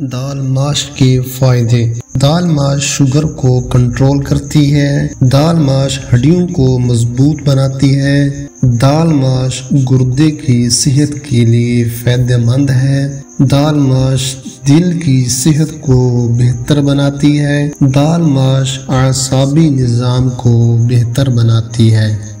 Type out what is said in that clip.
दाल माश के फ़ायदे। दाल माश शुगर को कंट्रोल करती है। दाल माश हड्डियों को मज़बूत बनाती है। दाल माश गुर्दे की सेहत के लिए फ़ायदेमंद है। दाल माश दिल की सेहत को बेहतर बनाती है। दाल माश आसाबी निज़ाम को बेहतर बनाती है।